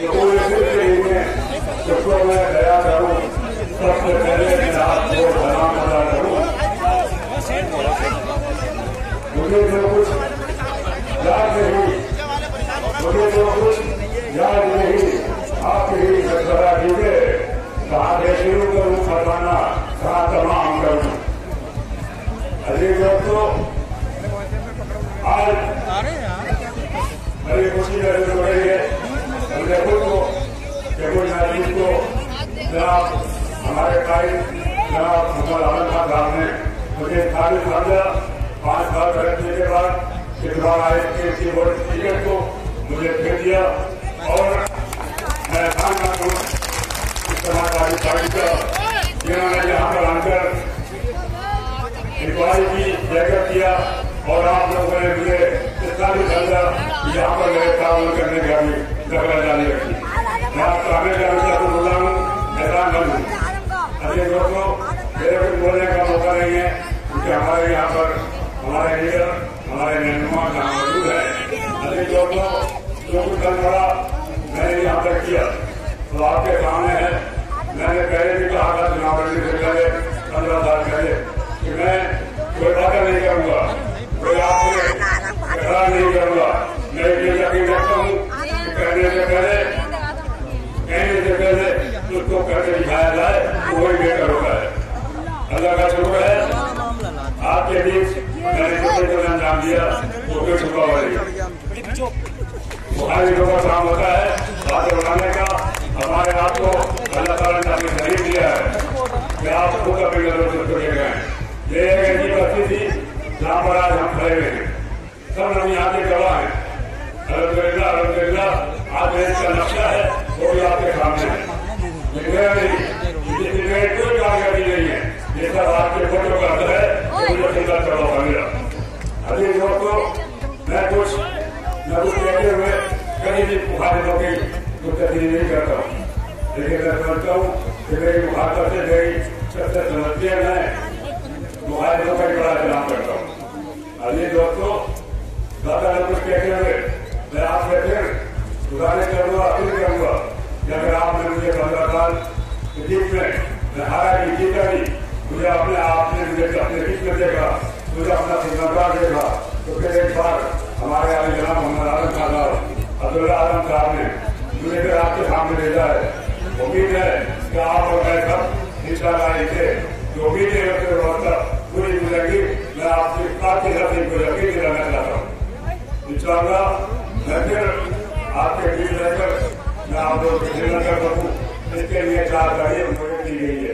کہ پورے زندگی جس کو میں دیا کروں سب سے پہلے میں آپ کو سلام ادا کروں مجھے جو کچھ یاد نہیں مجھے جو کچھ یاد نہیں آپ ہی ذرا دیجیے کہاں سے شروع کروں فرمانا کہاں تمام کروں عزیز دوستوں آج میری خوشی کا ہو رہی ہے جناب محمد احمد خان صاحب نے مجھے خالد سمجھا پانچ سال بیٹھنے کے بعد اس بار آئے کے کی بورڈ ٹکٹ کو مجھے پھر دیا اور میں خان ہوں اس سماجوادی پارٹی کا جنہوں نے یہاں پر آ کر انکوائری کی جگہ کیا اور آپ لوگوں نے مجھے اتنا بھی سمجھا کہ یہاں پر میرے تعاون کرنے کا بھی دخل جانی رکھی میں آپ کا ہمیشہ ہمیشہ کو بولا ہوں احسان مند ہوں۔ اچھے دوستوں کا ہے کیونکہ ہمارے یہاں پر ہمارے لیڈر، ہمارے رہنما یہاں موجود ہے۔ اچھے جو کچھ دن پڑا، میں نے یہاں تک کیا۔ تو آپ کے سامنے ہے۔ میں نے پہلے بھی کہا تھا چناو لڑنے سے پہلے، پندرہ سال پہلے، کہ میں کوئی وعدہ نہیں کروں گا۔ کوئی آپ سے اقرار نہیں کروں گا۔ میں یہ یقین رکھتا ہوں، کہنے سے پہلے، کہنے سے پہلے اس کو کر کے دکھایا جائے، تو وہی بہتر کے بیچ میں نے جو کچھ انجام دیا، وہ پھر چھپا ہوا نہیں بخاری لوگوں کا کام ہوتا ہے بات بتانے کا۔ ہمارے آپ کو اللہ تعالیٰ نے اپنے ذریعے دیا ہے کہ آپ خود اپنی نظروں سے چھوڑے گئے یہ ایک ایسی بستی تھی جہاں پر آج ہم کھڑے ہوئے ہیں۔ سب ہم یہاں کے گواہ ہیں۔ کی کچھ تجریح نہیں کرتا ہوں لیکن میں سمجھتا ہوں کہ میری مخالفت سے میری سب سے سمجھتی ہے میں مخالفوں کا بڑا احترام کرتا ہوں ابھی دوستوں زیادہ نہ کچھ کہتے ہوئے میں آپ سے پھر گزارش کروں گا اپیل کروں گا کہ اگر آپ نے مجھے پندرہ سال جیت میں میں ہارا کی جیتا بھی مجھے اپنے آپ نے مجھے اپنے بیچ میں دیکھا مجھے اپنا خدمتگار دیکھا تو پھر ایک بار ہمارے علی جناب محمد عالم صاحب عبداللہ عالم صاحب نے مجھے پھر آپ کے سامنے بھیجا ہے امید ہے کہ آپ اور میں سب ان لائی اللہ جو امید ہے اس وقت مطلب پوری زندگی میں آپ کی آپ کی طرف کو یقین دلانا چاہتا ہوں۔ ان شاء اللہ میں پھر آپ کے بیچ رہ کر میں آپ لوگ کی خدمت کر سکوں اس کے لیے چار گاڑی ہم کو دی گئی ہے۔